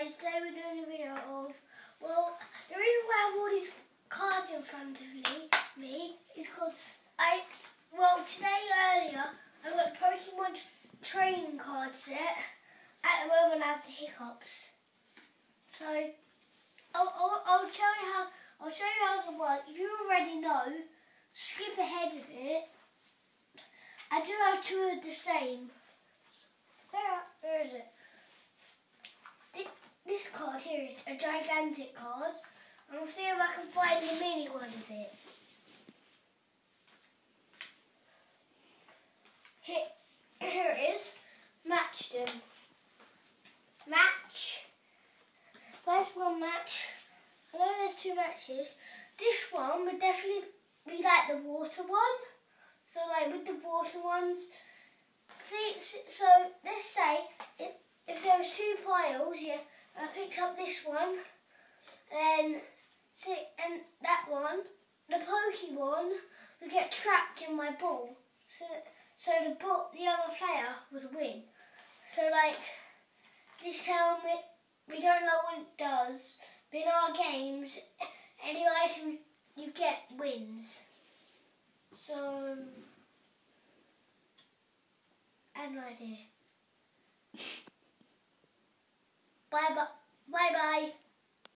guys, today we're doing a video of, well, the reason why I have all these cards in front of me, me is because I, well, today earlier, I got the Pokemon training card set. At the moment I have the hiccups. So, I'll, I'll, I'll show you how, I'll show you how it works. If you already know, skip ahead a bit. I do have two of the same. Where, where is it? Card here is a gigantic card. And I'll see if I can find the mini one of it. Here, here it is. Match them. Match. There's one match. I know there's two matches. This one would definitely be like the water one. So like with the water ones, see, so let's say if, if there was two piles, yeah, I picked up this one, and see, and that one, the pokey one, would get trapped in my ball. So, so the ball, the other player would win. So like, this helmet, we don't know what it does, but in our games, any item you get wins. So, have no 拜拜拜拜